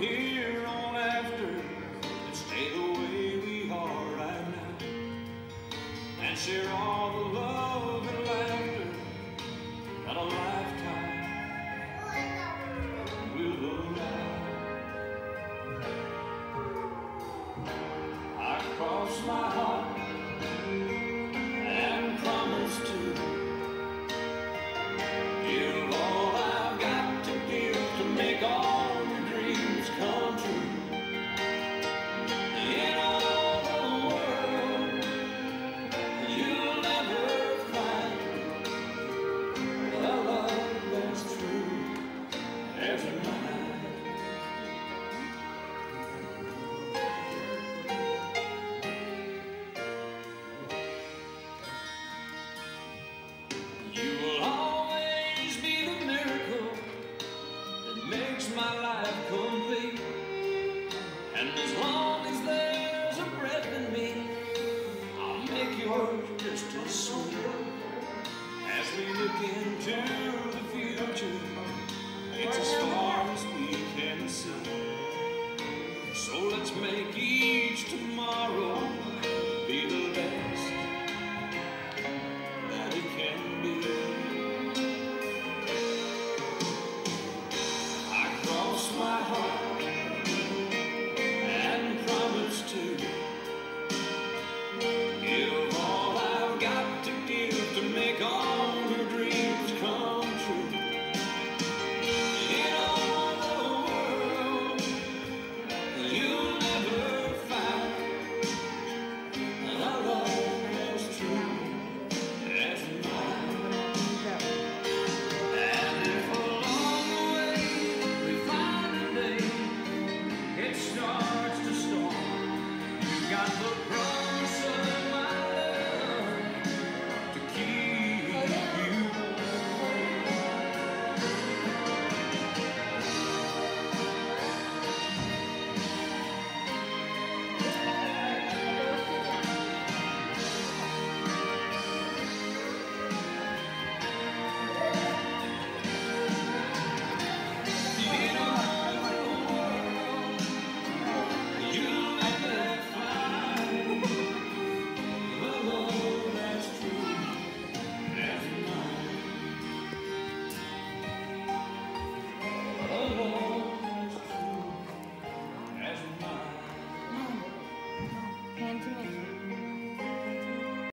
here on after and stay the way we are right now and share all the love and laughter that a lifetime will allow. I cross my heart. into the future.